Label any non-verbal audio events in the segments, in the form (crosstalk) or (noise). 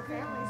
your family's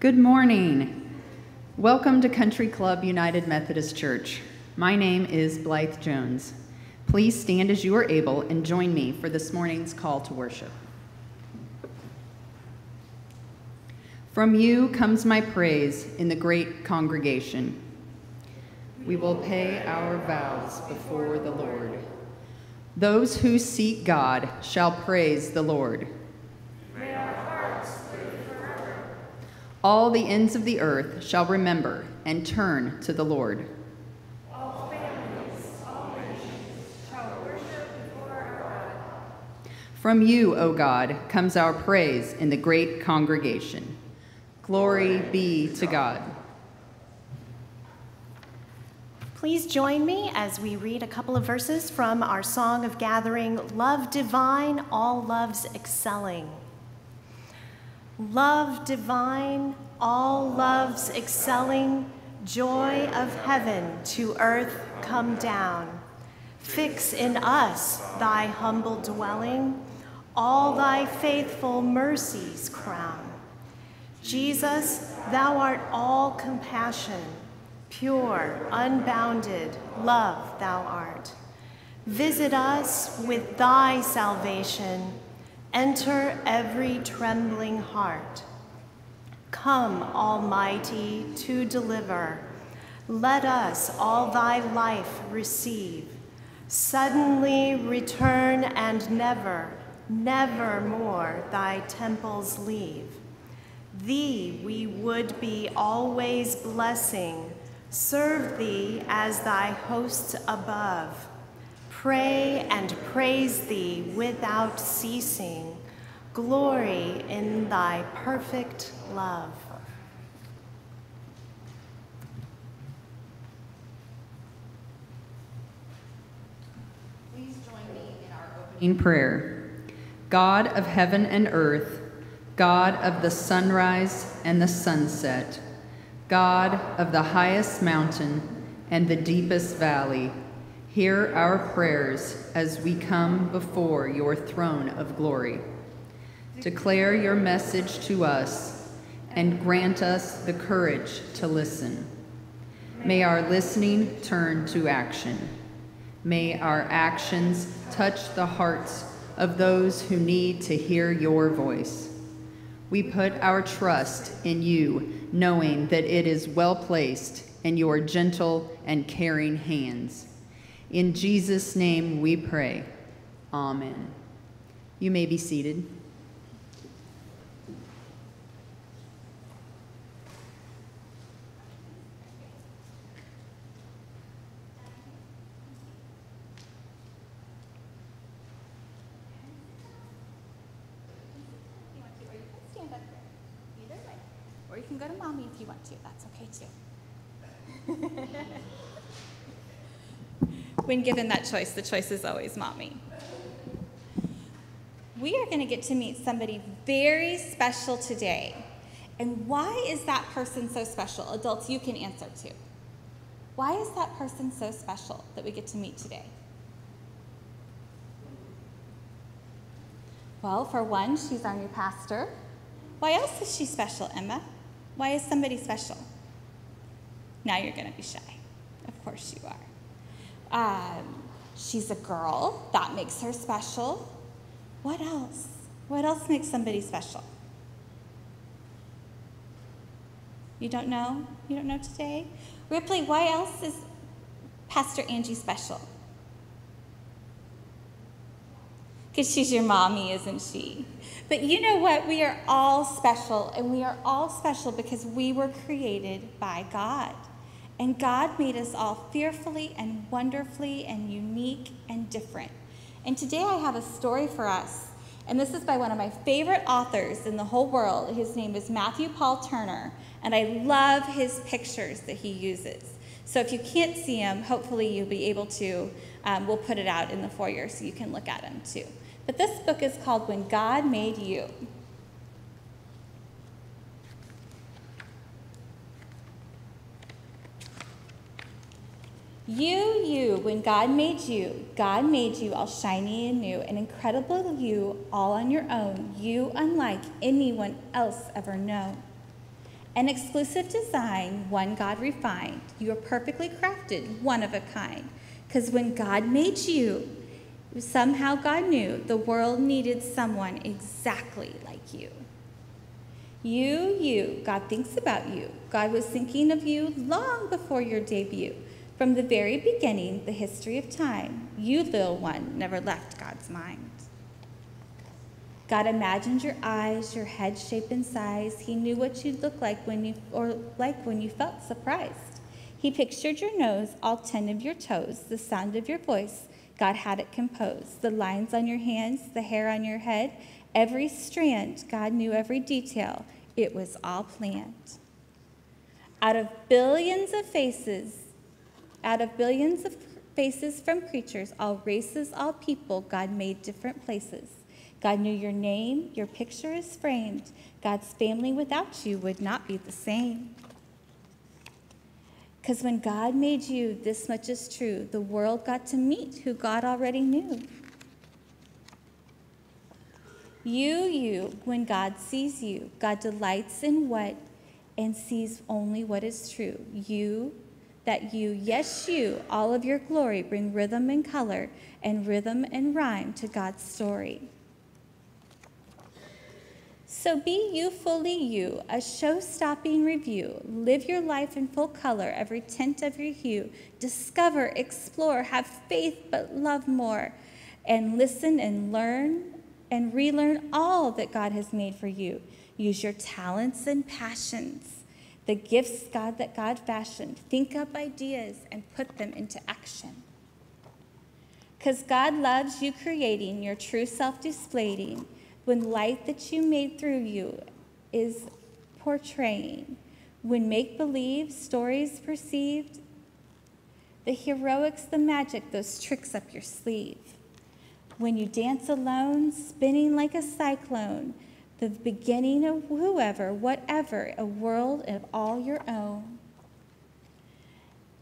Good morning. Welcome to Country Club United Methodist Church. My name is Blythe Jones. Please stand as you are able and join me for this morning's call to worship. From you comes my praise in the great congregation. We will pay our vows before the Lord. Those who seek God shall praise the Lord. All the ends of the earth shall remember and turn to the Lord. All families, all nations shall worship before our God. From you, O God, comes our praise in the great congregation. Glory be to God. Please join me as we read a couple of verses from our Song of Gathering Love Divine, All Loves Excelling. Love divine, all loves excelling, joy of heaven to earth come down. Fix in us thy humble dwelling, all thy faithful mercies crown. Jesus, thou art all compassion, pure, unbounded love thou art. Visit us with thy salvation Enter every trembling heart. Come, Almighty, to deliver. Let us all thy life receive. Suddenly return and never, never more thy temples leave. Thee we would be always blessing, serve thee as thy hosts above Pray and praise thee without ceasing. Glory in thy perfect love. Please join me in our opening prayer. God of heaven and earth, God of the sunrise and the sunset, God of the highest mountain and the deepest valley, Hear our prayers as we come before your throne of glory. Declare your message to us and grant us the courage to listen. May our listening turn to action. May our actions touch the hearts of those who need to hear your voice. We put our trust in you, knowing that it is well placed in your gentle and caring hands. In Jesus' name we pray. Amen. You may be seated. You can go to mommy if you want to. That's okay too. (laughs) when given that choice, the choice is always mommy. We are going to get to meet somebody very special today. And why is that person so special? Adults, you can answer too. Why is that person so special that we get to meet today? Well, for one, she's our new pastor. Why else is she special, Emma? Why is somebody special? Now you're going to be shy. Of course you are. Um, she's a girl. That makes her special. What else? What else makes somebody special? You don't know? You don't know today? Ripley, why else is Pastor Angie special? Because she's your mommy, isn't she? But you know what? We are all special, and we are all special because we were created by God. And God made us all fearfully and wonderfully and unique and different. And today I have a story for us. And this is by one of my favorite authors in the whole world. His name is Matthew Paul Turner. And I love his pictures that he uses. So if you can't see him, hopefully you'll be able to. Um, we'll put it out in the foyer so you can look at him too. But this book is called When God Made You. You, you, when God made you, God made you all shiny and new, an incredible you all on your own, you unlike anyone else ever known. An exclusive design, one God refined. You are perfectly crafted, one of a kind. Because when God made you, somehow God knew the world needed someone exactly like you. You, you, God thinks about you. God was thinking of you long before your debut. From the very beginning, the history of time, you, little one, never left God's mind. God imagined your eyes, your head shape and size. He knew what you'd look like when you or like when you felt surprised. He pictured your nose, all ten of your toes, the sound of your voice. God had it composed. The lines on your hands, the hair on your head, every strand, God knew every detail. It was all planned. Out of billions of faces, out of billions of faces from creatures, all races, all people, God made different places. God knew your name, your picture is framed. God's family without you would not be the same. Because when God made you, this much is true. The world got to meet who God already knew. You, you, when God sees you, God delights in what and sees only what is true. You, that you, yes, you, all of your glory, bring rhythm and color and rhythm and rhyme to God's story. So be you fully you, a show stopping review. Live your life in full color, every tint of your hue. Discover, explore, have faith, but love more. And listen and learn and relearn all that God has made for you. Use your talents and passions, the gifts God that God fashioned. Think up ideas and put them into action. Because God loves you creating, your true self displaying when light that you made through you is portraying, when make believe stories perceived, the heroics, the magic, those tricks up your sleeve. When you dance alone, spinning like a cyclone, the beginning of whoever, whatever, a world of all your own.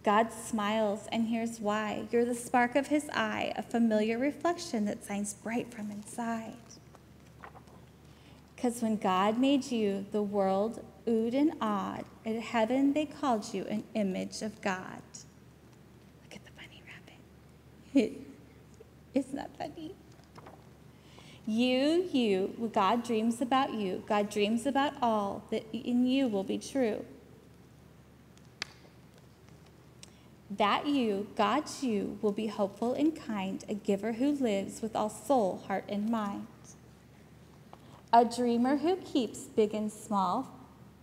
God smiles, and here's why. You're the spark of his eye, a familiar reflection that shines bright from inside. Because when God made you, the world oohed and awed. In heaven, they called you an image of God. Look at the bunny rabbit. (laughs) Isn't that funny? You, you, God dreams about you. God dreams about all that in you will be true. That you, God's you, will be hopeful and kind, a giver who lives with all soul, heart, and mind a dreamer who keeps big and small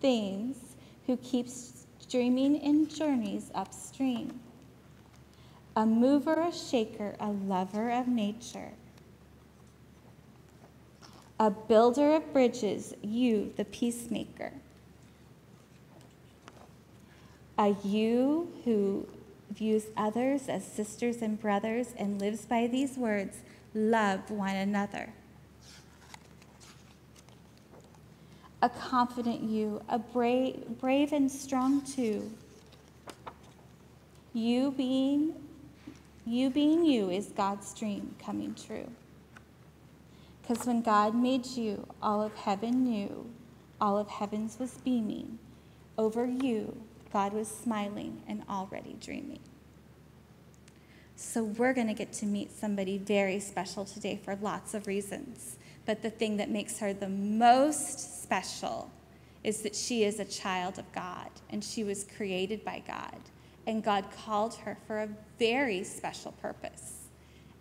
things, who keeps dreaming in journeys upstream. A mover, a shaker, a lover of nature. A builder of bridges, you, the peacemaker. A you who views others as sisters and brothers and lives by these words love one another. a confident you, a brave, brave and strong too. You being you being you is God's dream coming true. Because when God made you, all of heaven knew, all of heavens was beaming. Over you, God was smiling and already dreaming. So we're going to get to meet somebody very special today for lots of reasons. But the thing that makes her the most special is that she is a child of God and she was created by God. And God called her for a very special purpose.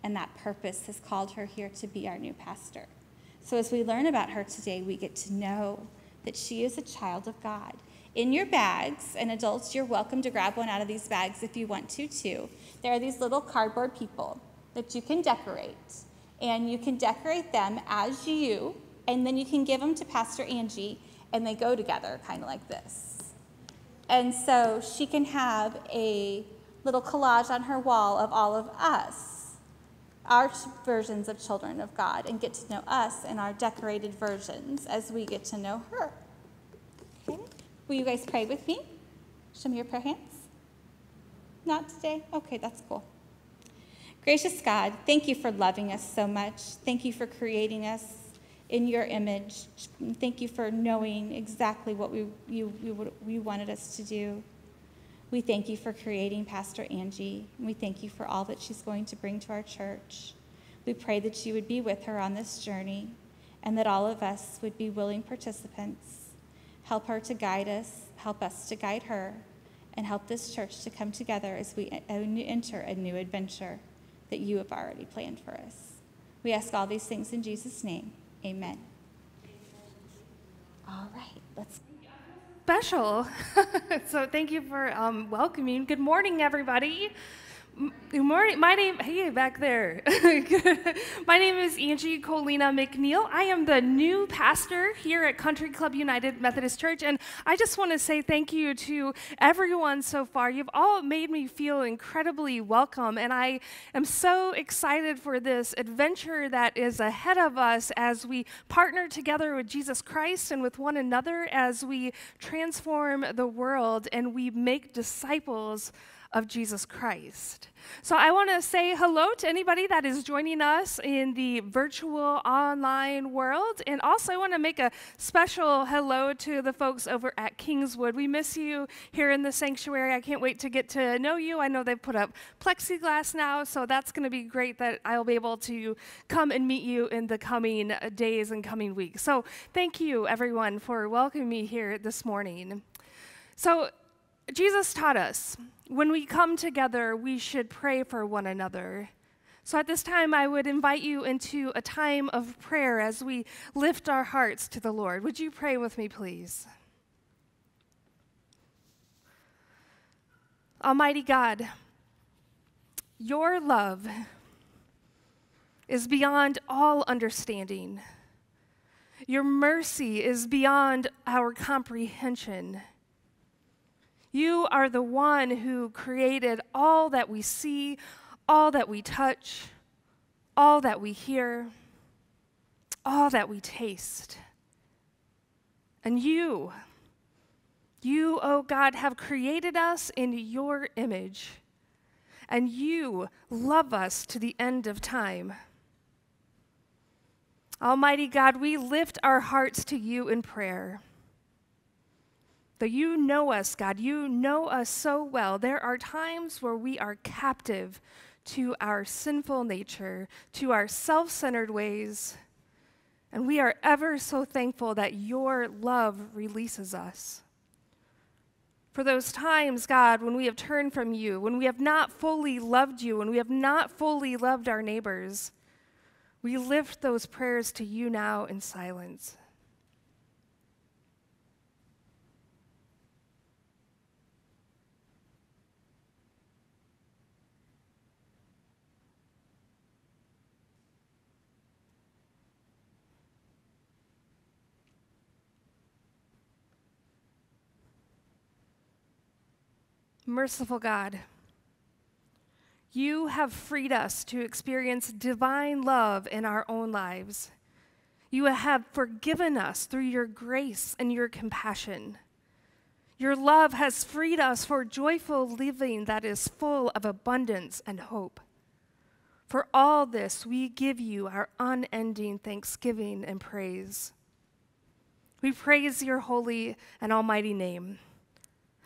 And that purpose has called her here to be our new pastor. So as we learn about her today, we get to know that she is a child of God. In your bags, and adults, you're welcome to grab one out of these bags if you want to, too. There are these little cardboard people that you can decorate and you can decorate them as you, and then you can give them to Pastor Angie, and they go together, kind of like this. And so she can have a little collage on her wall of all of us, our versions of children of God, and get to know us in our decorated versions as we get to know her. Okay? Will you guys pray with me? Show me your prayer hands. Not today? Okay, that's cool. Gracious God, thank you for loving us so much. Thank you for creating us in your image. Thank you for knowing exactly what we, you, you, we wanted us to do. We thank you for creating Pastor Angie. And we thank you for all that she's going to bring to our church. We pray that you would be with her on this journey and that all of us would be willing participants. Help her to guide us, help us to guide her, and help this church to come together as we enter a new adventure that you have already planned for us. We ask all these things in Jesus' name. Amen. All right, let's. Special. (laughs) so thank you for um, welcoming. Good morning, everybody. My name, hey, back there. (laughs) My name is Angie Colina McNeil. I am the new pastor here at Country Club United Methodist Church, and I just want to say thank you to everyone so far. You've all made me feel incredibly welcome, and I am so excited for this adventure that is ahead of us as we partner together with Jesus Christ and with one another as we transform the world and we make disciples of Jesus Christ. So I want to say hello to anybody that is joining us in the virtual online world. And also, I want to make a special hello to the folks over at Kingswood. We miss you here in the sanctuary. I can't wait to get to know you. I know they've put up plexiglass now, so that's going to be great that I'll be able to come and meet you in the coming days and coming weeks. So thank you, everyone, for welcoming me here this morning. So, Jesus taught us when we come together, we should pray for one another. So at this time, I would invite you into a time of prayer as we lift our hearts to the Lord. Would you pray with me, please? Almighty God, your love is beyond all understanding. Your mercy is beyond our comprehension. You are the one who created all that we see, all that we touch, all that we hear, all that we taste. And you, you, oh God, have created us in your image, and you love us to the end of time. Almighty God, we lift our hearts to you in prayer. Though you know us, God, you know us so well. There are times where we are captive to our sinful nature, to our self centered ways, and we are ever so thankful that your love releases us. For those times, God, when we have turned from you, when we have not fully loved you, when we have not fully loved our neighbors, we lift those prayers to you now in silence. Merciful God, you have freed us to experience divine love in our own lives. You have forgiven us through your grace and your compassion. Your love has freed us for joyful living that is full of abundance and hope. For all this, we give you our unending thanksgiving and praise. We praise your holy and almighty name.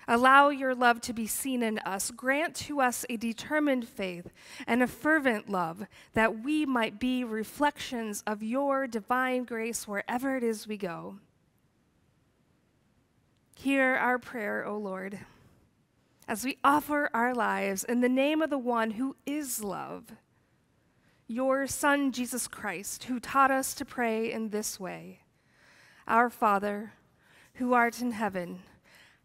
Allow your love to be seen in us. Grant to us a determined faith and a fervent love that we might be reflections of your divine grace wherever it is we go. Hear our prayer, O Lord, as we offer our lives in the name of the one who is love, your Son, Jesus Christ, who taught us to pray in this way Our Father, who art in heaven,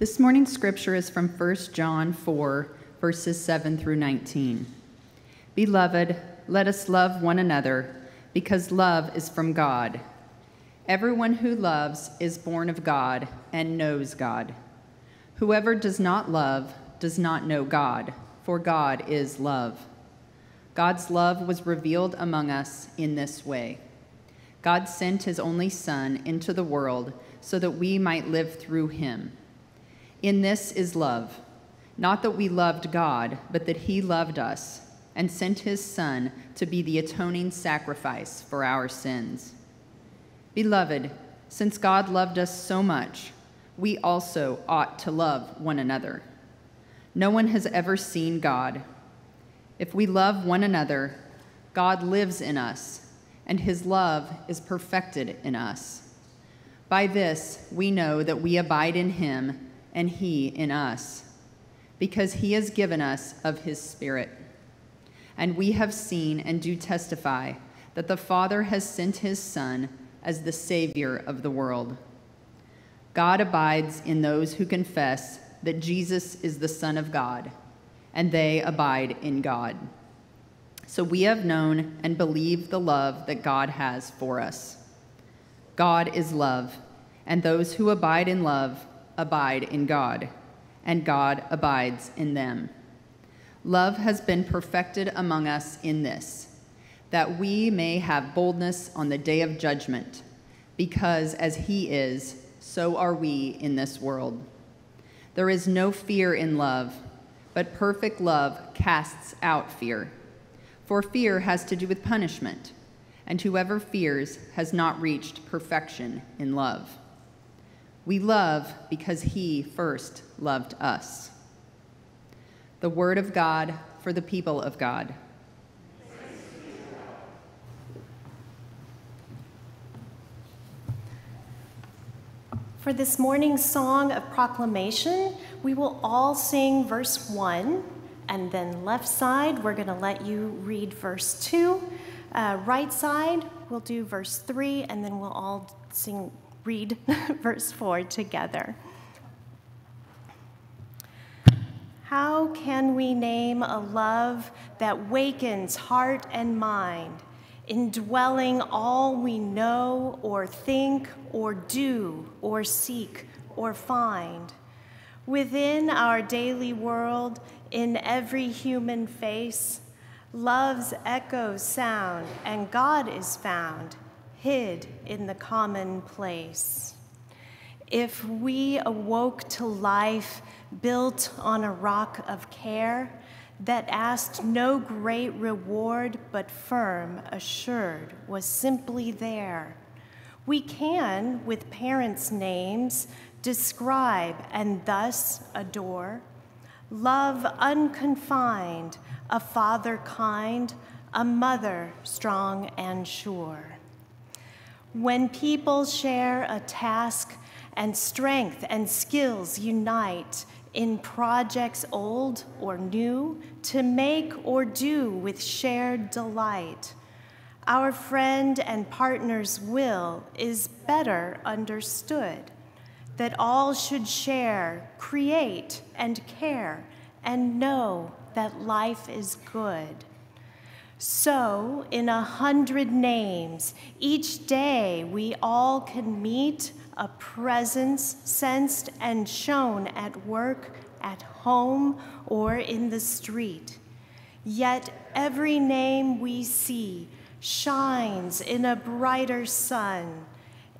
This morning's scripture is from 1 John 4, verses 7 through 19. Beloved, let us love one another, because love is from God. Everyone who loves is born of God and knows God. Whoever does not love does not know God, for God is love. God's love was revealed among us in this way God sent his only Son into the world so that we might live through him. In this is love, not that we loved God, but that he loved us and sent his Son to be the atoning sacrifice for our sins. Beloved, since God loved us so much, we also ought to love one another. No one has ever seen God. If we love one another, God lives in us, and his love is perfected in us. By this, we know that we abide in him and he in us, because he has given us of his Spirit. And we have seen and do testify that the Father has sent his Son as the Savior of the world. God abides in those who confess that Jesus is the Son of God, and they abide in God. So we have known and believed the love that God has for us. God is love, and those who abide in love abide in God, and God abides in them. Love has been perfected among us in this, that we may have boldness on the day of judgment, because as he is, so are we in this world. There is no fear in love, but perfect love casts out fear. For fear has to do with punishment, and whoever fears has not reached perfection in love. We love because he first loved us. The word of God for the people of God. For this morning's song of proclamation, we will all sing verse 1, and then left side, we're going to let you read verse 2. Uh, right side, we'll do verse 3, and then we'll all sing read (laughs) verse 4 together. How can we name a love that wakens heart and mind, indwelling all we know or think or do or seek or find? Within our daily world, in every human face, love's echoes sound and God is found hid in the commonplace. If we awoke to life built on a rock of care that asked no great reward but firm, assured, was simply there, we can, with parents' names, describe and thus adore love unconfined, a father kind, a mother strong and sure. When people share a task and strength and skills unite in projects old or new to make or do with shared delight, our friend and partner's will is better understood. That all should share, create, and care, and know that life is good. So, in a hundred names, each day we all can meet a presence sensed and shown at work, at home, or in the street. Yet every name we see shines in a brighter sun.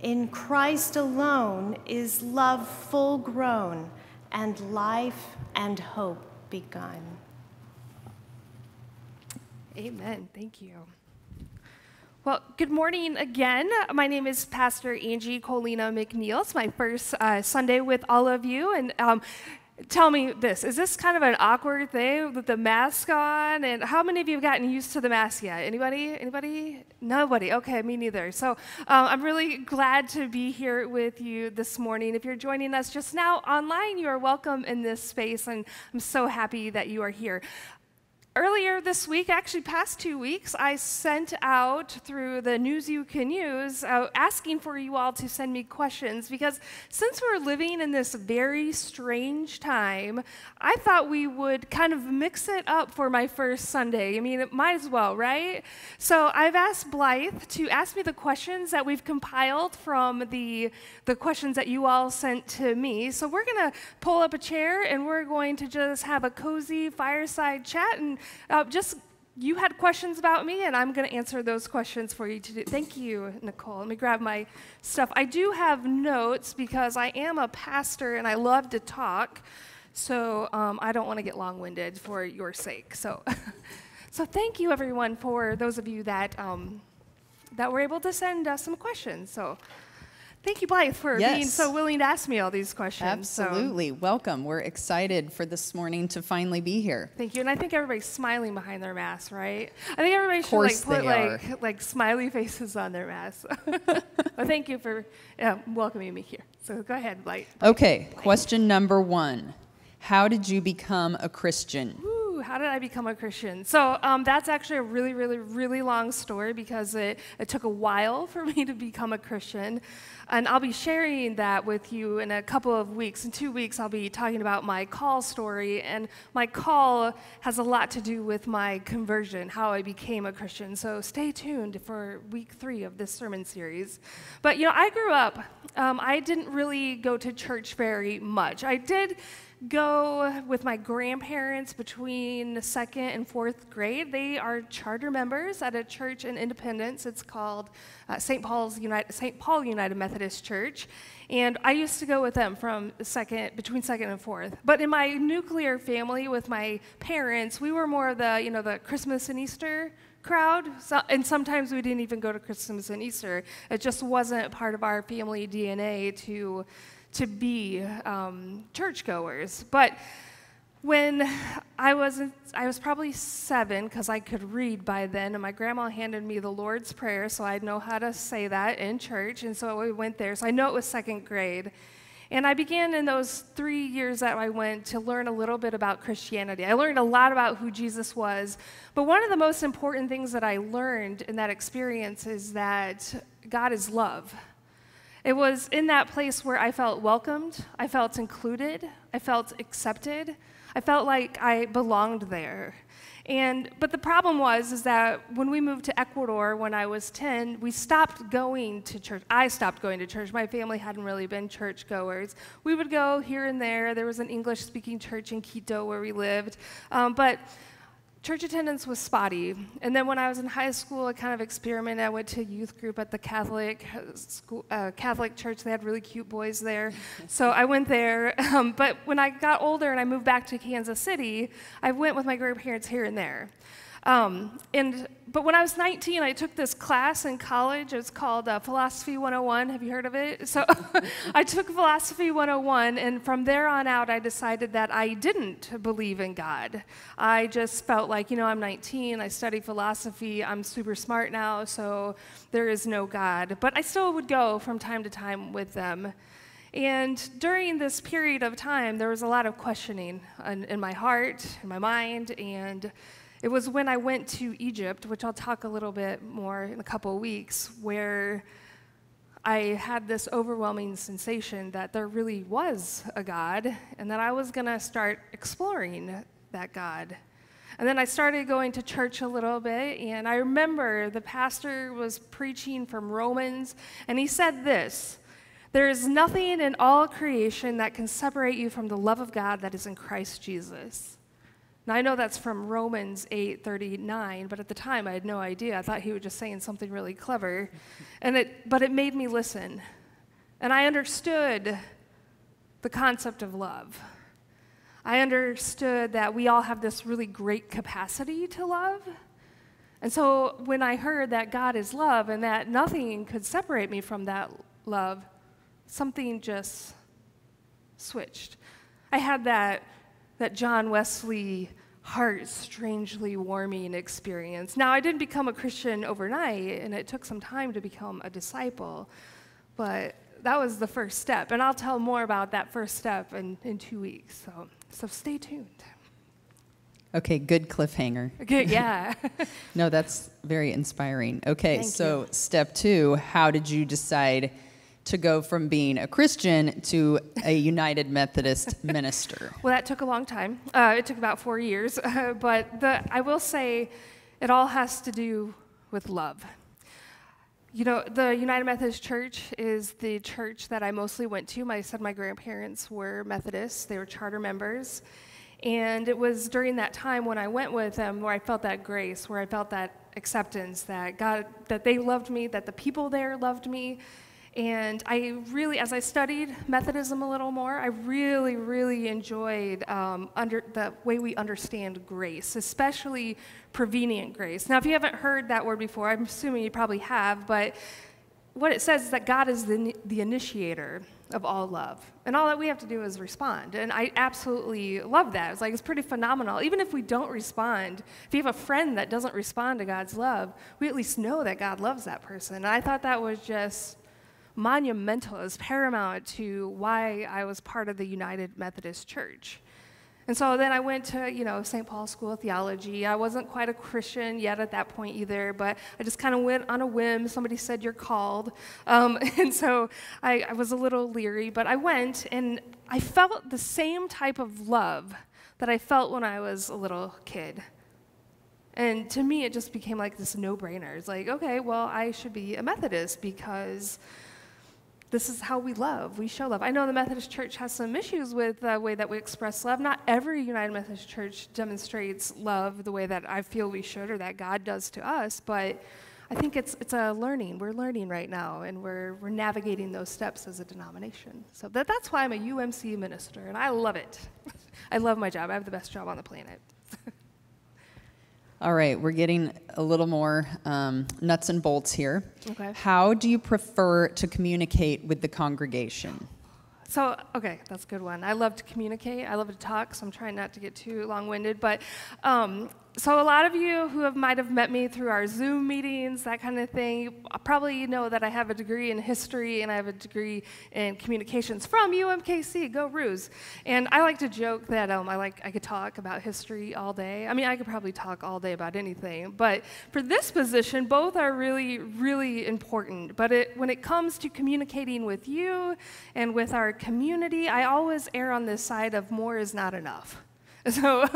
In Christ alone is love full grown, and life and hope begun. Amen. Thank you. Well, good morning again. My name is Pastor Angie Colina McNeil. It's my first uh, Sunday with all of you. And um, tell me this is this kind of an awkward thing with the mask on? And how many of you have gotten used to the mask yet? Anybody? Anybody? Nobody. Okay, me neither. So um, I'm really glad to be here with you this morning. If you're joining us just now online, you are welcome in this space, and I'm so happy that you are here. Earlier this week, actually past two weeks, I sent out through the news you can use, uh, asking for you all to send me questions because since we're living in this very strange time, I thought we would kind of mix it up for my first Sunday. I mean, it might as well, right? So I've asked Blythe to ask me the questions that we've compiled from the the questions that you all sent to me. So we're gonna pull up a chair and we're going to just have a cozy fireside chat and uh, just you had questions about me, and I'm going to answer those questions for you today. Thank you, Nicole. Let me grab my stuff. I do have notes because I am a pastor and I love to talk, so um, I don't want to get long-winded for your sake. So, (laughs) so thank you, everyone, for those of you that um, that were able to send us some questions. So. Thank you, Blythe, for yes. being so willing to ask me all these questions. Absolutely. So. Welcome. We're excited for this morning to finally be here. Thank you. And I think everybody's smiling behind their masks, right? I think everybody should like put like (laughs) like smiley faces on their masks. (laughs) well, thank you for uh, welcoming me here. So go ahead, Blythe. Okay. Blythe. Question number one. How did you become a Christian? How did I become a Christian? So um, that's actually a really, really, really long story because it, it took a while for (laughs) me to become a Christian. And I'll be sharing that with you in a couple of weeks. In two weeks, I'll be talking about my call story. And my call has a lot to do with my conversion, how I became a Christian. So stay tuned for week three of this sermon series. But, you know, I grew up, um, I didn't really go to church very much. I did go with my grandparents between second and fourth grade. They are charter members at a church in Independence. It's called uh, St. Paul's United, St. Paul United Methodist Church, and I used to go with them from second between second and fourth. But in my nuclear family with my parents, we were more of the you know the Christmas and Easter crowd, so, and sometimes we didn't even go to Christmas and Easter. It just wasn't part of our family DNA to to be um, churchgoers. But when I was I was probably seven because I could read by then, and my grandma handed me the Lord's Prayer, so I know how to say that in church, and so we went there. So I know it was second grade. And I began in those three years that I went to learn a little bit about Christianity. I learned a lot about who Jesus was. But one of the most important things that I learned in that experience is that God is love. It was in that place where I felt welcomed, I felt included, I felt accepted, I felt like I belonged there. And but the problem was is that when we moved to Ecuador when I was 10, we stopped going to church. I stopped going to church. My family hadn't really been church goers. We would go here and there. There was an English speaking church in Quito where we lived. Um, but church attendance was spotty. And then when I was in high school, I kind of experimented. I went to youth group at the Catholic school, uh, Catholic church. They had really cute boys there, (laughs) so I went there. Um, but when I got older and I moved back to Kansas City, I went with my grandparents here and there. Um, and, but when I was 19, I took this class in college. It was called uh, Philosophy 101. Have you heard of it? So (laughs) I took Philosophy 101, and from there on out, I decided that I didn't believe in God. I just felt like, you know, I'm 19, I study philosophy, I'm super smart now, so there is no God. But I still would go from time to time with them. And during this period of time, there was a lot of questioning in, in my heart, in my mind, and it was when I went to Egypt, which I'll talk a little bit more in a couple of weeks, where I had this overwhelming sensation that there really was a God and that I was going to start exploring that God. And then I started going to church a little bit, and I remember the pastor was preaching from Romans, and he said this There is nothing in all creation that can separate you from the love of God that is in Christ Jesus. Now I know that's from Romans 8:39, but at the time I had no idea. I thought he was just saying something really clever. (laughs) And it but it made me listen. And I understood the concept of love. I understood that we all have this really great capacity to love. And so when I heard that God is love and that nothing could separate me from that love, something just switched. I had that that John Wesley heart strangely warming experience. Now, I didn't become a Christian overnight, and it took some time to become a disciple, but that was the first step. And I'll tell more about that first step in, in two weeks. So, so stay tuned. Okay, good cliffhanger. (laughs) Good, yeah. (laughs) No, that's very inspiring. Okay, Thank so step two how did you decide to go from being a Christian to a (laughs) United Methodist minister? (laughs) Well, that took a long time. Uh, it took about four years. (laughs) but the, I will say it all has to do with love. You know, the United Methodist Church is the church that I mostly went to. My said my grandparents were Methodists, they were charter members. And it was during that time when I went with them where I felt that grace, where I felt that acceptance that God, that they loved me, that the people there loved me. And I really, as I studied Methodism a little more, I really, really enjoyed um, under the way we understand grace, especially prevenient grace. Now, if you haven't heard that word before, I'm assuming you probably have, but what it says is that God is the, the initiator of all love. And all that we have to do is respond. And I absolutely love that. It's like, it's pretty phenomenal. Even if we don't respond, if you have a friend that doesn't respond to God's love, we at least know that God loves that person. And I thought that was just monumental, is paramount to why I was part of the United Methodist Church. And so then I went to, you know, St. Paul's School of Theology. I wasn't quite a Christian yet at that point either, but I just kind of went on a whim. Somebody said, You're called. (laughs) Um, and so I, I was a little leery, but I went and I felt the same type of love that I felt when I was a little kid. And to me, it just became like this no brainer. It's like, okay, well, I should be a Methodist because this is how we love. We show love. I know the Methodist Church has some issues with the way that we express love. Not every United Methodist Church demonstrates love the way that I feel we should or that God does to us, but I think it's, it's a learning. We're learning right now, and we're, we're navigating those steps as a denomination. So that, that's why I'm a UMC minister, and I love it. (laughs) I love my job. I have the best job on the planet. (laughs) All right, we're getting a little more um, nuts and bolts here. Okay. How do you prefer to communicate with the congregation? So, okay, that's a good one. I love to communicate. I love to talk, so I'm trying not to get too long winded. But um, so, a lot of you who have, might have met me through our Zoom meetings, that kind of thing, probably know that I have a degree in history and I have a degree in communications from UMKC. Go Roos! And I like to joke that um, I like I could talk about history all day. I mean, I could probably talk all day about anything, but for this position, both are really, really important. But it, when it comes to communicating with you and with our community, I always err on this side of more is not enough. (laughs) So,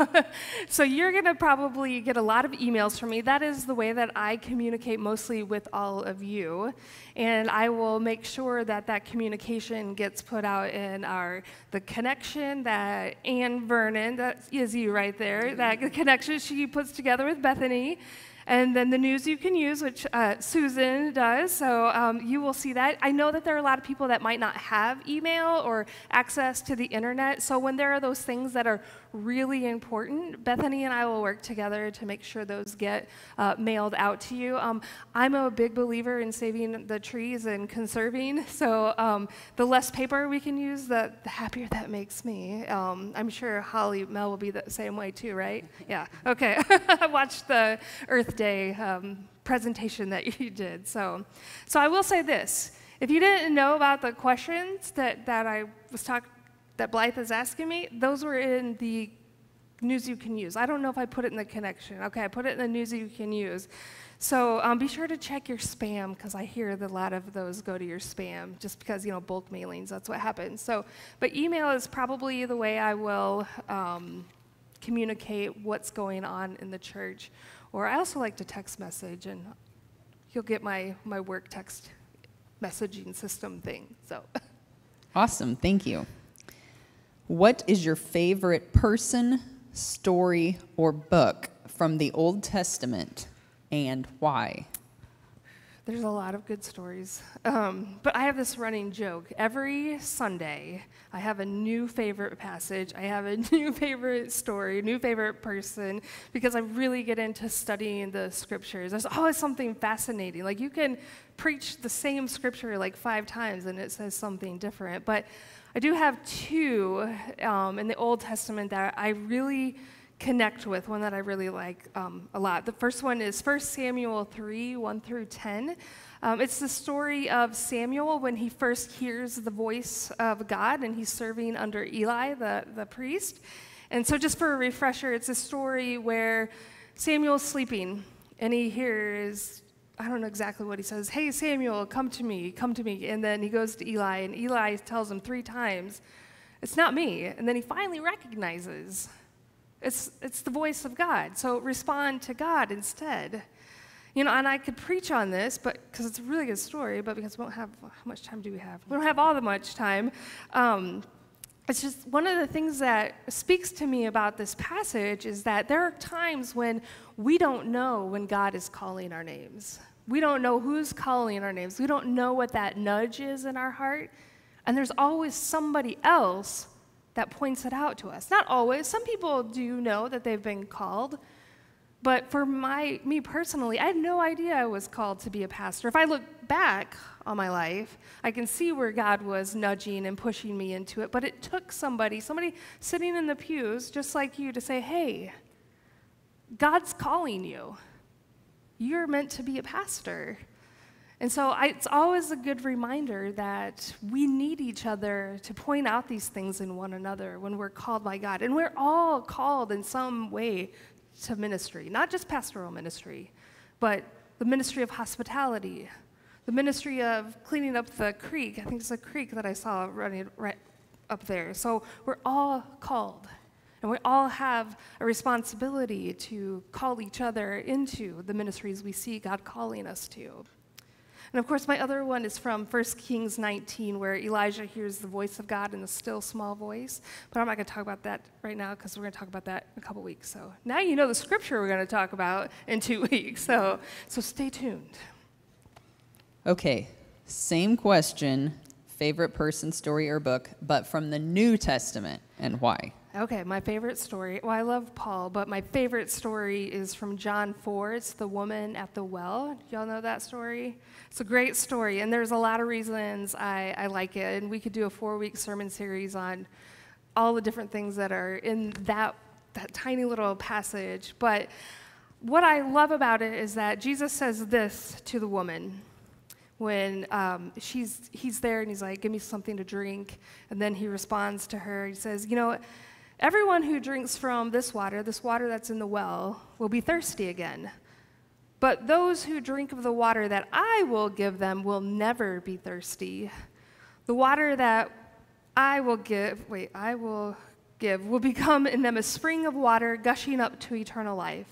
so you're going to probably get a lot of emails from me. That is the way that I communicate mostly with all of you, and I will make sure that that communication gets put out in our the connection that Anne Vernon, that is you right there, that connection she puts together with Bethany. And then the news you can use, which uh, Susan does, so um, you will see that. I know that there are a lot of people that might not have email or access to the internet, so when there are those things that are really important, Bethany and I will work together to make sure those get uh, mailed out to you. Um, I'm a big believer in saving the trees and conserving, (laughs) so um, the less paper we can use, the, the happier that makes me. Um, I'm sure Holly Mel will be the same way too, right? (laughs) Yeah, okay. (laughs) I watched the Earth Day um, presentation that you did. So, so I will say this. If you didn't know about the questions that, that I was talking, that Blythe is asking me, those were in the news you can use. I don't know if I put it in the connection. Okay, I put it in the news you can use. So um, be sure to check your spam because I hear that a lot of those go to your spam just because, you know, bulk mailings, that's what happens. So, but email is probably the way I will um, communicate what's going on in the church. Or I also like to text message, and you'll get my, my work text messaging system thing. So, (laughs) Awesome, thank you. What is your favorite person, story, or book from the Old Testament and why? There's a lot of good stories. Um, but I have this running joke. Every Sunday, I have a new favorite passage, I have a (laughs) new favorite story, new favorite person, because I really get into studying the scriptures. There's always something fascinating. Like you can preach the same scripture like five times and it says something different. But I do have two um, in the Old Testament that I really connect with, one that I really like um, a lot. The first one is 1 Samuel 3 1 through 10. Um, it's the story of Samuel when he first hears the voice of God and he's serving under Eli, the, the priest. And so, just for a refresher, it's a story where Samuel's sleeping and he hears, I don't know exactly what he says, Hey, Samuel, come to me, come to me. And then he goes to Eli, and Eli tells him three times, It's not me. And then he finally recognizes it's, it's the voice of God. So respond to God instead. You know, and I could preach on this, but because it's a really good story, but because we don't have, how much time do we have? We don't have all the much time. Um, it's just one of the things that speaks to me about this passage is that there are times when we don't know when God is calling our names. We don't know who's calling our names. We don't know what that nudge is in our heart. And there's always somebody else that points it out to us. Not always. Some people do know that they've been called. But for my, me personally, I had no idea I was called to be a pastor. If I look back on my life, I can see where God was nudging and pushing me into it. But it took somebody, somebody sitting in the pews, just like you, to say, hey, God's calling you. You're meant to be a pastor. And so I, it's always a good reminder that we need each other to point out these things in one another when we're called by God. And we're all called in some way to ministry, not just pastoral ministry, but the ministry of hospitality, the ministry of cleaning up the creek. I think it's a creek that I saw running right up there. So we're all called. And we all have a responsibility to call each other into the ministries we see God calling us to. And of course, my other one is from 1 Kings 19, where Elijah hears the voice of God in a still small voice. But I'm not going to talk about that right now because we're going to talk about that in a couple weeks. So now you know the scripture we're going to talk about in two (laughs) weeks. So, so stay tuned. Okay, same question favorite person, story, or book, but from the New Testament and why? Okay, my favorite story. Well, I love Paul, but my favorite story is from John 4. It's the woman at the well. Y'all know that story? It's a great story, and there's a lot of reasons I, I like it. And we could do a four week sermon series on all the different things that are in that, that tiny little passage. But what I love about it is that Jesus says this to the woman when um, she's, he's there and he's like, Give me something to drink. And then he responds to her. He says, You know, everyone who drinks from this water, this water that's in the well, will be thirsty again. But those who drink of the water that I will give them will never be thirsty. The water that I will give, wait, I will give, will become in them a spring of water gushing up to eternal life.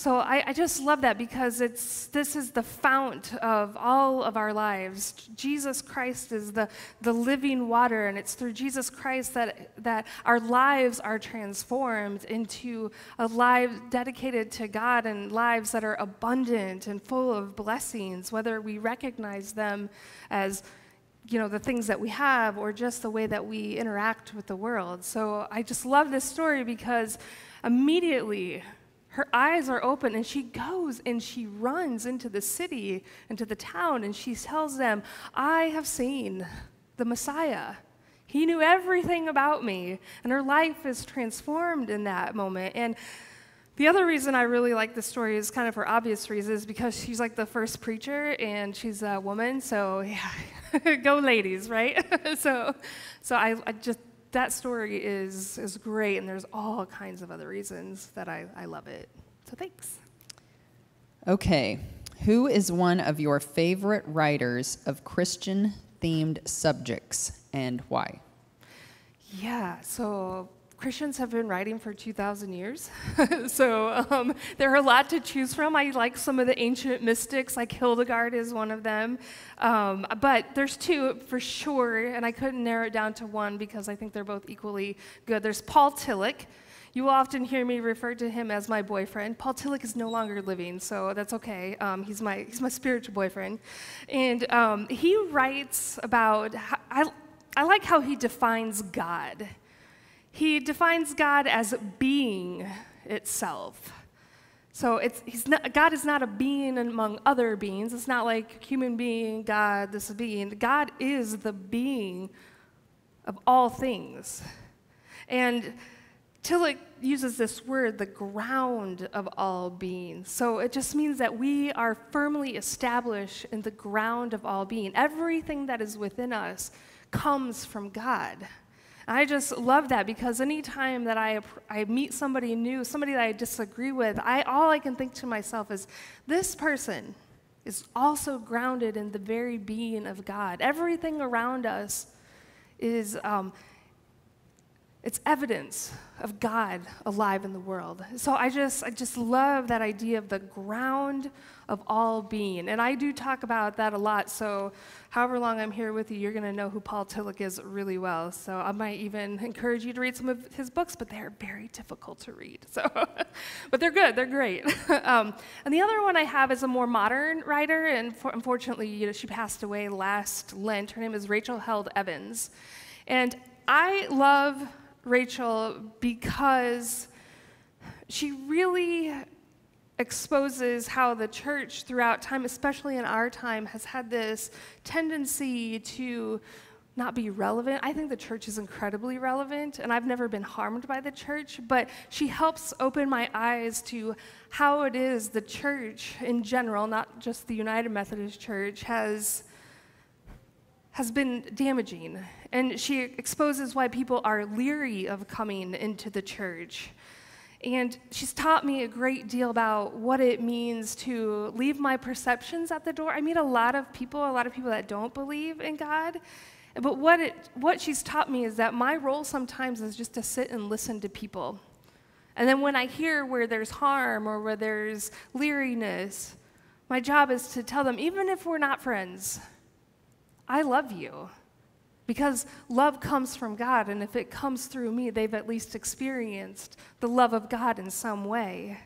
So I, I, just love that because it's this is the fount of all of our lives. Jesus Christ is the, the living water, and it's through Jesus Christ that, that our lives are transformed into a life dedicated to God and lives that are abundant and full of blessings, whether we recognize them as you know the things that we have or just the way that we interact with the world. So I just love this story because immediately her eyes are open and she goes and she runs into the city, into the town, and she tells them, I have seen the Messiah. He knew everything about me. And her life is transformed in that moment. And the other reason I really like this story is kind of for obvious reasons because she's like the first preacher and she's a woman. So, yeah, (laughs) go ladies, right? (laughs) so, so I, I just that story is, is great, and there's all kinds of other reasons that I, I love it. So thanks. Okay. Who is one of your favorite writers of Christian themed subjects and why? Yeah, so Christians have been writing for 2,000 years. (laughs) so um, there are a lot to choose from. I like some of the ancient mystics, like Hildegard is one of them. Um, but there's two for sure, and I couldn't narrow it down to one because I think they're both equally good. There's Paul Tillich. You will often hear me refer to him as my boyfriend. Paul Tillich is no longer living, so that's okay. Um, he's, my, he's my spiritual boyfriend. And um, he writes about, how, I, I like how he defines God. He defines God as being itself. So it's, he's not, God is not a being among other beings. It's not like human being, God, this being. God is the being of all things. And Tillich uses this word, the ground of all being. So it just means that we are firmly established in the ground of all being. Everything that is within us comes from God. I just love that because anytime that I, I meet somebody new, somebody that I disagree with, I, all I can think to myself is, this person is also grounded in the very being of God. Everything around us is um, it's evidence of God alive in the world. So I just I just love that idea of the ground of all being. And I do talk about that a lot. So however long I'm here with you, you're going to know who Paul Tillich is really well. So I might even encourage you to read some of his books, but they're very difficult to read. So (laughs) but they're good. They're great. (laughs) um, and the other one I have is a more modern writer and for, unfortunately, you know, she passed away last Lent. Her name is Rachel Held Evans. And I love Rachel because she really exposes how the church throughout time, especially in our time, has had this tendency to not be relevant. I think the church is incredibly relevant, and I've never been harmed by the church, but she helps open my eyes to how it is the church in general, not just the United Methodist Church, has, has been damaging and she exposes why people are leery of coming into the church. And she's taught me a great deal about what it means to leave my perceptions at the door. I meet a lot of people, a lot of people that don't believe in God. But what, it, what she's taught me is that my role sometimes is just to sit and listen to people. And then when I hear where there's harm or where there's leeriness, my job is to tell them, even if we're not friends, I love you. Because love comes from God, and if it comes through me, they've at least experienced the love of God in some way.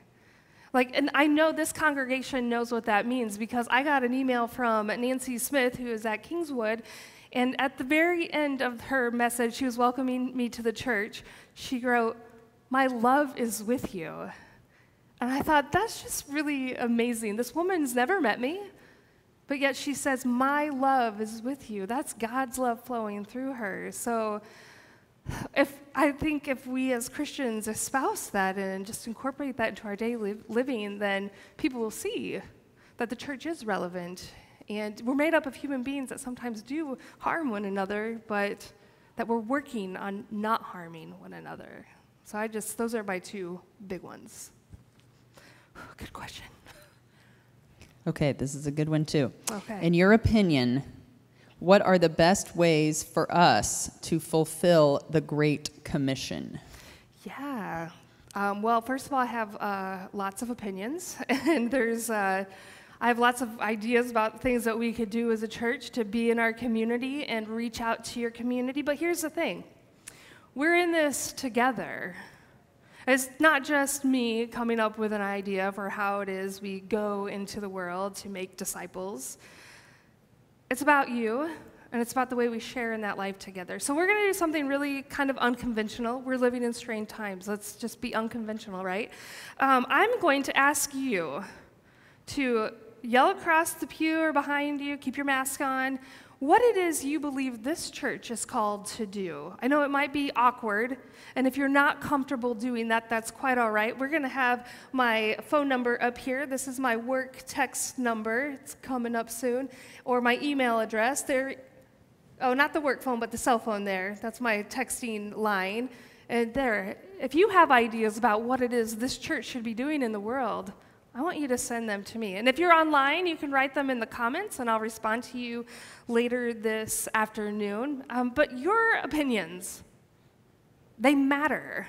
Like, and I know this congregation knows what that means because I got an email from Nancy Smith, who is at Kingswood, and at the very end of her message, she was welcoming me to the church. She wrote, My love is with you. And I thought, that's just really amazing. This woman's never met me. But yet she says, My love is with you. That's God's love flowing through her. So if I think if we as Christians espouse that and just incorporate that into our daily living, then people will see that the church is relevant. And we're made up of human beings that sometimes do harm one another, but that we're working on not harming one another. So I just, those are my two big ones. Good question. Okay, this is a good one too. Okay. In your opinion, what are the best ways for us to fulfill the Great Commission? Yeah. Um, well, first of all, I have uh, lots of opinions, (laughs) and there's. Uh, I have lots of ideas about things that we could do as a church to be in our community and reach out to your community. But here's the thing we're in this together. It's not just me coming up with an idea for how it is we go into the world to make disciples. It's about you, and it's about the way we share in that life together. So we're going to do something really kind of unconventional. We're living in strange times. Let's just be unconventional, right? Um, I'm going to ask you to yell across the pew or behind you, keep your mask on, what it is you believe this church is called to do. I know it might be awkward, and if you're not comfortable doing that, that's quite all right. We're going to have my phone number up here. This is my work text number. It's coming up soon, or my email address. There, oh, not the work phone, but the cell phone there. That's my texting line. And there, if you have ideas about what it is this church should be doing in the world, I want you to send them to me. And if you're online, you can write them in the comments and I'll respond to you later this afternoon. Um, but your opinions, they matter.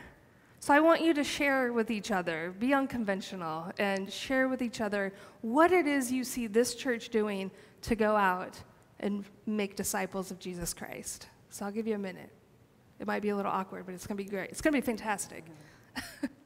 So I want you to share with each other, be unconventional, and share with each other what it is you see this church doing to go out and make disciples of Jesus Christ. So I'll give you a minute. It might be a little awkward, but it's going to be great. It's going to be fantastic. (laughs)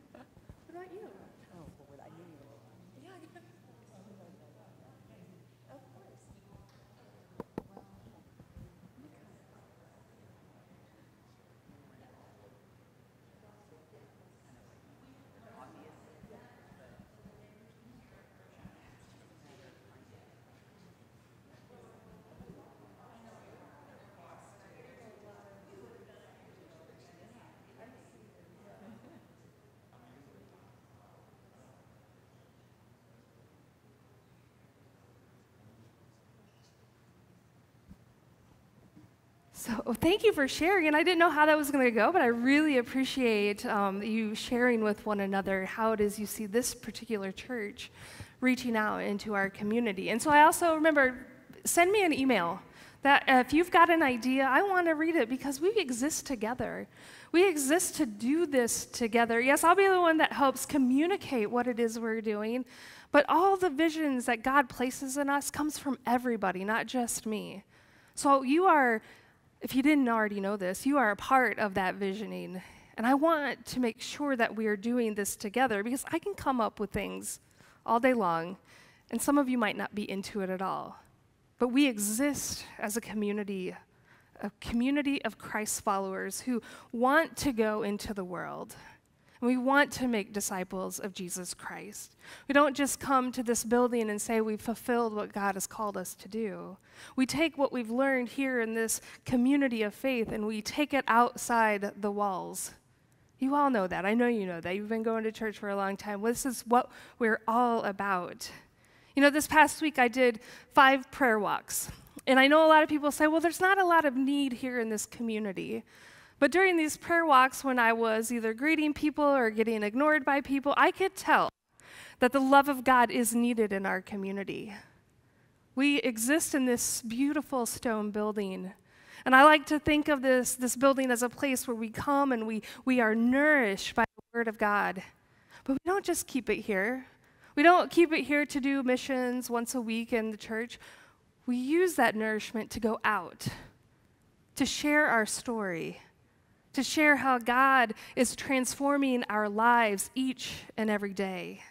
So thank you for sharing. And I didn't know how that was going to go, but I really appreciate um, you sharing with one another how it is you see this particular church reaching out into our community. And so I also remember send me an email that uh, if you've got an idea, I want to read it because we exist together. We exist to do this together. Yes, I'll be the one that helps communicate what it is we're doing, but all the visions that God places in us comes from everybody, not just me. So you are if you didn't already know this, you are a part of that visioning. And I want to make sure that we are doing this together because I can come up with things all day long, and some of you might not be into it at all. But we exist as a community, a community of Christ followers who want to go into the world and we want to make disciples of Jesus Christ. We don't just come to this building and say we've fulfilled what God has called us to do. We take what we've learned here in this community of faith and we take it outside the walls. You all know that. I know you know that. You've been going to church for a long time. This is what we're all about. You know, this past week I did five prayer walks. And I know a lot of people say, well, there's not a lot of need here in this community. But during these prayer walks, when I was either greeting people or getting ignored by people, I could tell that the love of God is needed in our community. We exist in this beautiful stone building. And I like to think of this, this building as a place where we come and we, we are nourished by the Word of God. But we don't just keep it here. We don't keep it here to do missions once a week in the church. We use that nourishment to go out, to share our story, to share how God is transforming our lives each and every day.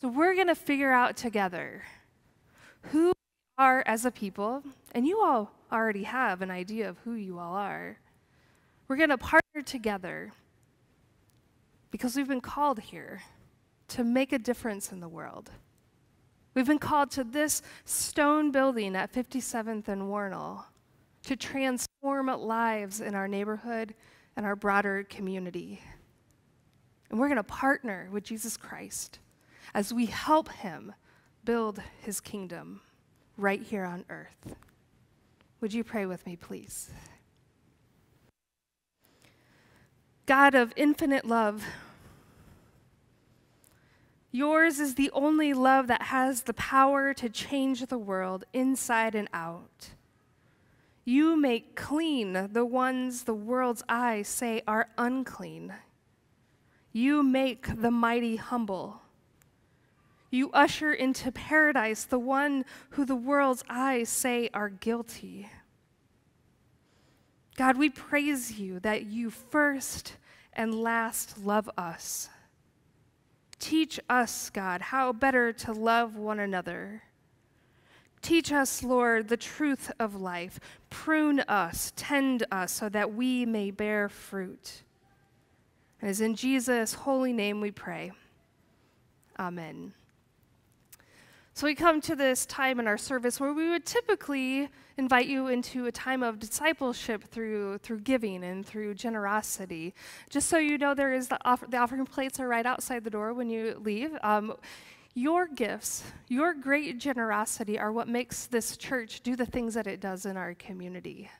So we're going to figure out together who we are as a people, and you all already have an idea of who you all are. We're going to partner together because we've been called here to make a difference in the world. We've been called to this stone building at 57th and Wornall to transform lives in our neighborhood and our broader community. And we're going to partner with Jesus Christ as we help him build his kingdom right here on earth. Would you pray with me, please? God of infinite love, yours is the only love that has the power to change the world inside and out. You make clean the ones the world's eyes say are unclean. You make the mighty humble. You usher into paradise the one who the world's eyes say are guilty. God, we praise you that you first and last love us. Teach us, God, how better to love one another. Teach us, Lord, the truth of life. Prune us, tend us, so that we may bear fruit. And as in Jesus' holy name we pray. Amen. So we come to this time in our service where we would typically invite you into a time of discipleship through through giving and through generosity. Just so you know, there is the, the offering plates are right outside the door when you leave. Um, your gifts, your great generosity are what makes this church do the things that it does in our community.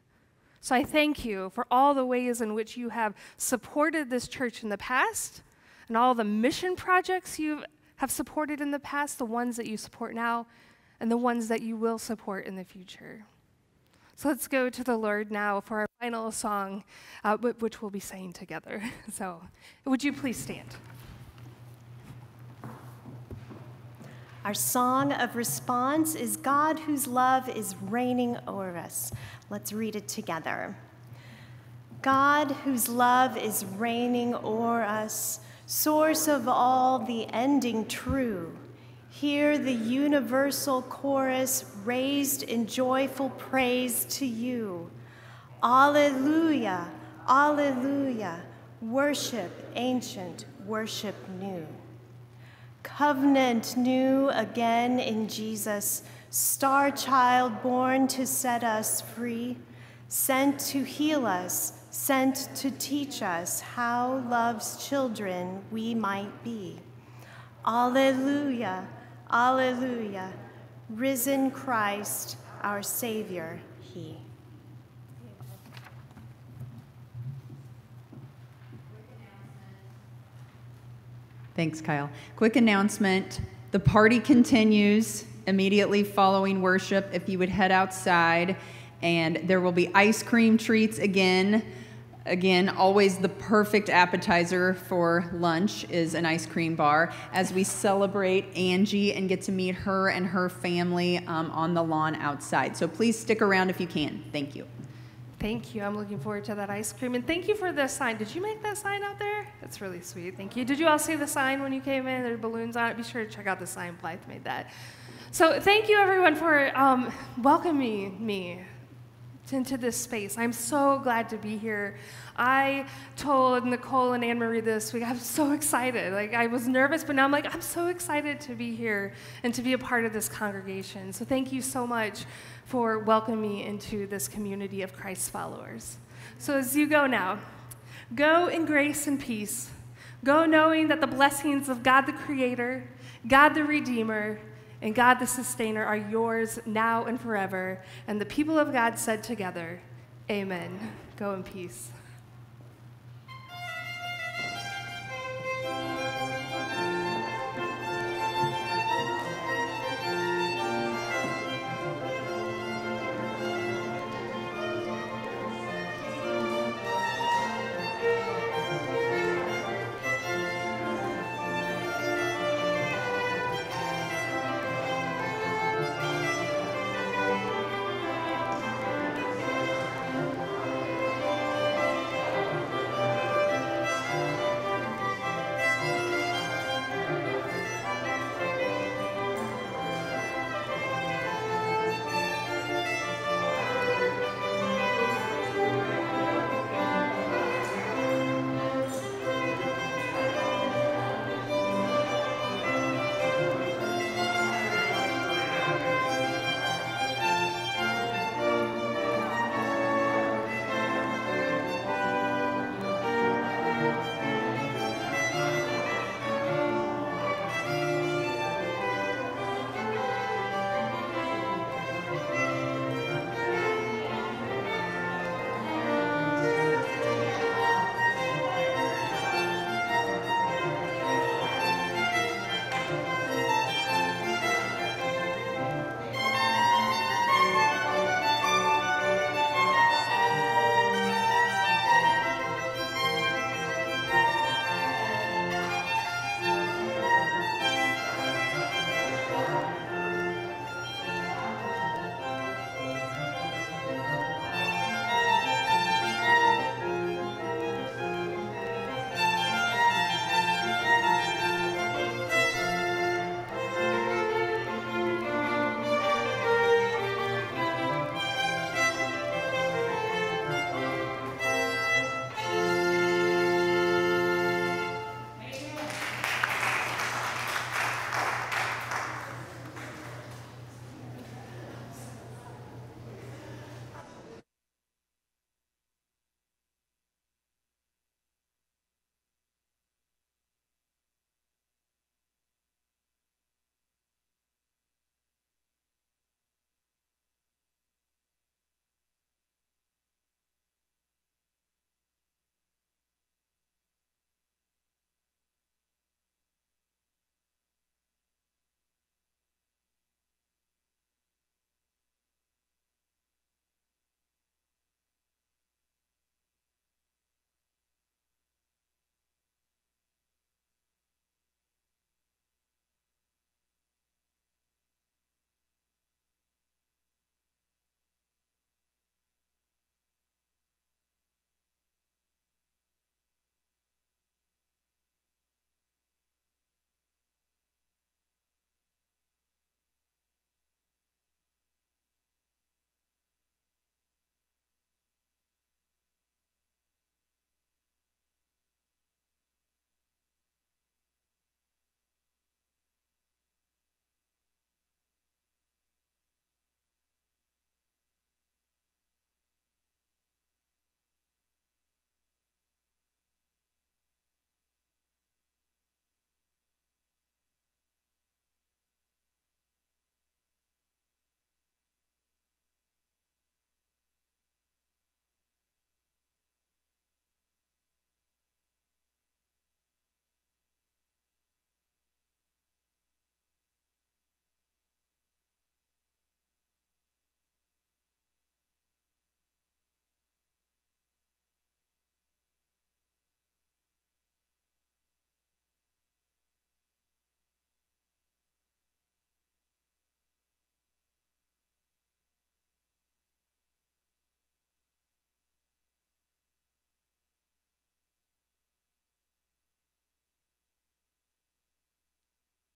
So I thank you for all the ways in which you have supported this church in the past and all the mission projects you have supported in the past, the ones that you support now, and the ones that you will support in the future. So let's go to the Lord now for our final song, uh, which we'll be saying together. (laughs) So, would you please stand? Our song of response is God whose love is reigning over us. Let's read it together. God whose love is reigning o'er us, source of all the ending true. Hear the universal chorus raised in joyful praise to you. Alleluia, Alleluia. Worship ancient, worship new. Covenant new again in Jesus, star child born to set us free, sent to heal us, sent to teach us how love's children we might be. Alleluia, Alleluia, risen Christ, our Savior, He. Thanks, Kyle. Quick announcement the party continues immediately following worship. If you would head outside, and there will be ice cream treats again. Again, always the perfect appetizer for lunch is an ice cream bar as we celebrate Angie and get to meet her and her family um, on the lawn outside. So please stick around if you can. Thank you. Thank you. I'm looking forward to that ice cream. And thank you for the sign. Did you make that sign out there? That's really sweet. Thank you. Did you all see the sign when you came in? There are balloons on it. Be sure to check out the sign. Blythe made that. So thank you, everyone, for um, welcoming me into this space. I'm so glad to be here. I told Nicole and Anne Marie this week. I'm so excited. Like I was nervous, but now I'm like, I'm so excited to be here and to be a part of this congregation. So thank you so much for welcoming me into this community of Christ followers. So as you go now, go in grace and peace. Go knowing that the blessings of God the Creator, God the Redeemer, and God the Sustainer are yours now and forever. And the people of God said together, Amen. Go in peace.